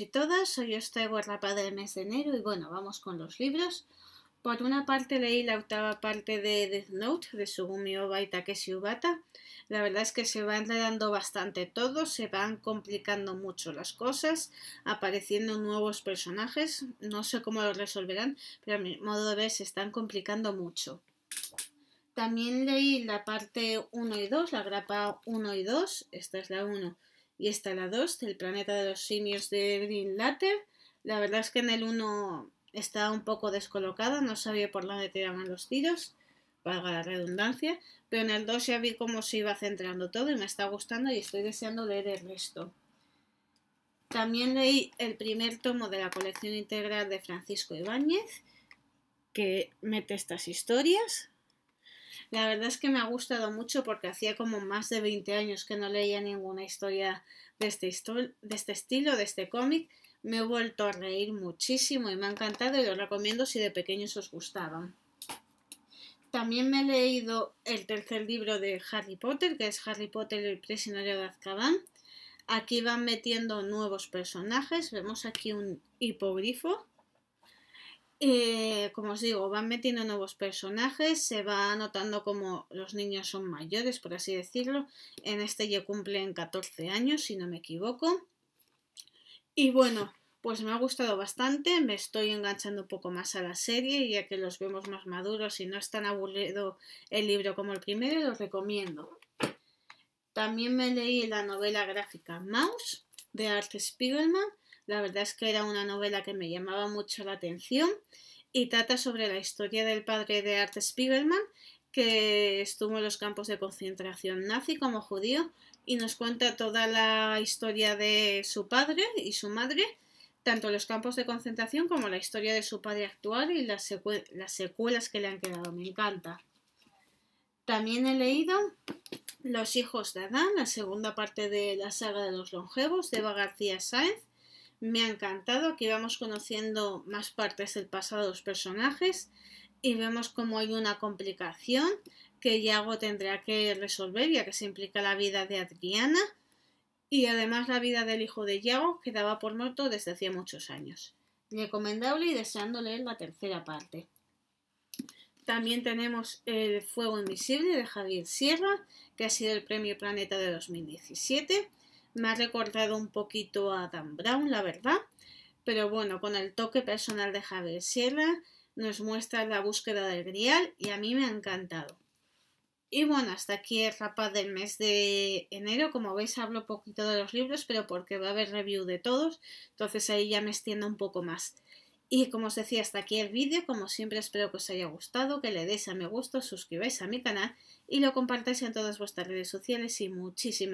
Y todas, hoy os traigo el rapa del mes de enero y bueno, vamos con los libros. Por una parte leí la octava parte de Death Note de Sugumi Oba y Takeshi Ubata. La verdad es que se va enredando bastante todo, se van complicando mucho las cosas, apareciendo nuevos personajes, no sé cómo lo resolverán, pero a mi modo de ver se están complicando mucho. También leí la parte 1 y 2, la grapa 1 y 2, esta es la 1 y esta la 2 del planeta de los simios de Green Latter. La verdad es que en el 1 estaba un poco descolocada, no sabía por dónde tiraban los tiros, valga la redundancia, pero en el 2 ya vi cómo se iba centrando todo y me está gustando y estoy deseando leer el resto. También leí el primer tomo de la colección integral de Francisco Ibáñez, que mete estas historias. La verdad es que me ha gustado mucho porque hacía como más de 20 años que no leía ninguna historia de este, de este estilo, de este cómic. Me he vuelto a reír muchísimo y me ha encantado y lo recomiendo si de pequeños os gustaban. También me he leído el tercer libro de Harry Potter, que es Harry Potter el prisionero de Azkaban. Aquí van metiendo nuevos personajes. Vemos aquí un hipogrifo eh, como os digo, van metiendo nuevos personajes, se va notando como los niños son mayores, por así decirlo. En este ya cumplen 14 años, si no me equivoco. Y bueno, pues me ha gustado bastante, me estoy enganchando un poco más a la serie, ya que los vemos más maduros y no es tan aburrido el libro como el primero, los recomiendo. También me leí la novela gráfica Mouse de Art Spiegelman la verdad es que era una novela que me llamaba mucho la atención y trata sobre la historia del padre de Art Spiegelman, que estuvo en los campos de concentración nazi como judío y nos cuenta toda la historia de su padre y su madre, tanto los campos de concentración como la historia de su padre actual y las, las secuelas que le han quedado. Me encanta. También he leído Los hijos de Adán, la segunda parte de la saga de los longevos de Eva García Sáenz, me ha encantado. Aquí vamos conociendo más partes del pasado de los personajes y vemos cómo hay una complicación que Yago tendrá que resolver ya que se implica la vida de Adriana y además la vida del hijo de Yago que daba por muerto desde hacía muchos años. Recomendable y deseando leer la tercera parte. También tenemos El Fuego Invisible de Javier Sierra, que ha sido el Premio Planeta de 2017 me ha recordado un poquito a Dan Brown, la verdad. Pero bueno, con el toque personal de Javier Sierra nos muestra la búsqueda del grial y a mí me ha encantado. Y bueno, hasta aquí el rapaz del mes de enero. Como veis, hablo poquito de los libros, pero porque va a haber review de todos, entonces ahí ya me extiendo un poco más. Y como os decía, hasta aquí el vídeo. Como siempre, espero que os haya gustado, que le deis a me gusta, suscribáis a mi canal y lo compartáis en todas vuestras redes sociales. Y muchísimas